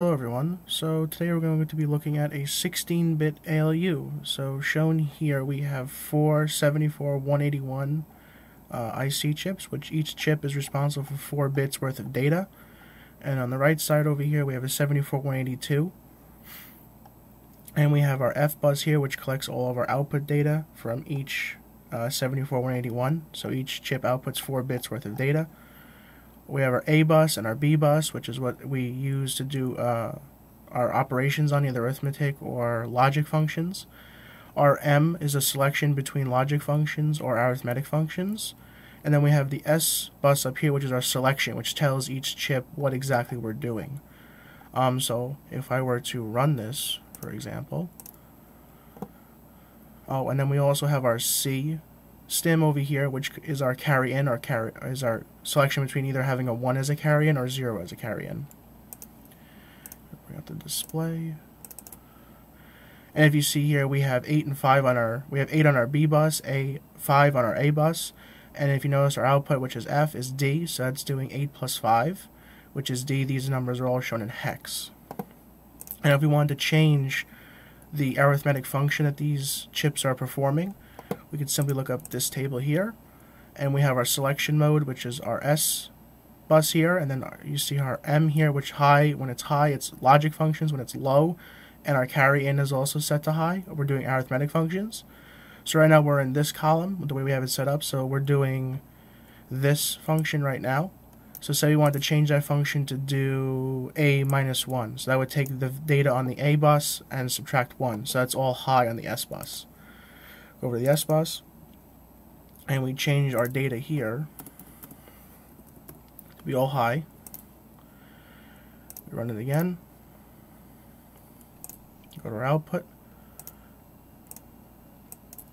Hello everyone, so today we're going to be looking at a 16-bit ALU. So shown here we have four 74-181 uh, IC chips, which each chip is responsible for 4 bits worth of data. And on the right side over here we have a 74-182. And we have our F bus here which collects all of our output data from each uh, 74-181. So each chip outputs 4 bits worth of data we have our A bus and our B bus, which is what we use to do uh, our operations on either arithmetic or logic functions. Our M is a selection between logic functions or arithmetic functions. And then we have the S bus up here, which is our selection, which tells each chip what exactly we're doing. Um, so if I were to run this, for example, oh, and then we also have our C stem over here, which is our carry in or carry is our selection between either having a 1 as a carry in or 0 as a carry in. Bring up the display. And if you see here, we have 8 and 5 on our we have 8 on our B bus, a 5 on our A bus, and if you notice our output, which is F, is D, so that's doing 8 plus 5, which is D. These numbers are all shown in hex. And if we wanted to change the arithmetic function that these chips are performing, we could simply look up this table here and we have our selection mode which is our S bus here and then you see our M here which high when it's high it's logic functions when it's low and our carry in is also set to high. We're doing arithmetic functions. So right now we're in this column the way we have it set up so we're doing this function right now. So say we want to change that function to do a minus 1 so that would take the data on the A bus and subtract 1 so that's all high on the S bus Go over to the S bus, and we change our data here to be all high. We run it again. Go to our output.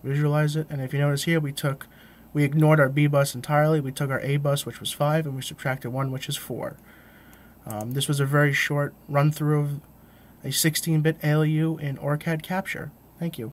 Visualize it, and if you notice here, we took, we ignored our B bus entirely. We took our A bus, which was 5, and we subtracted 1, which is 4. Um, this was a very short run through of a 16-bit ALU in OrCAD Capture. Thank you.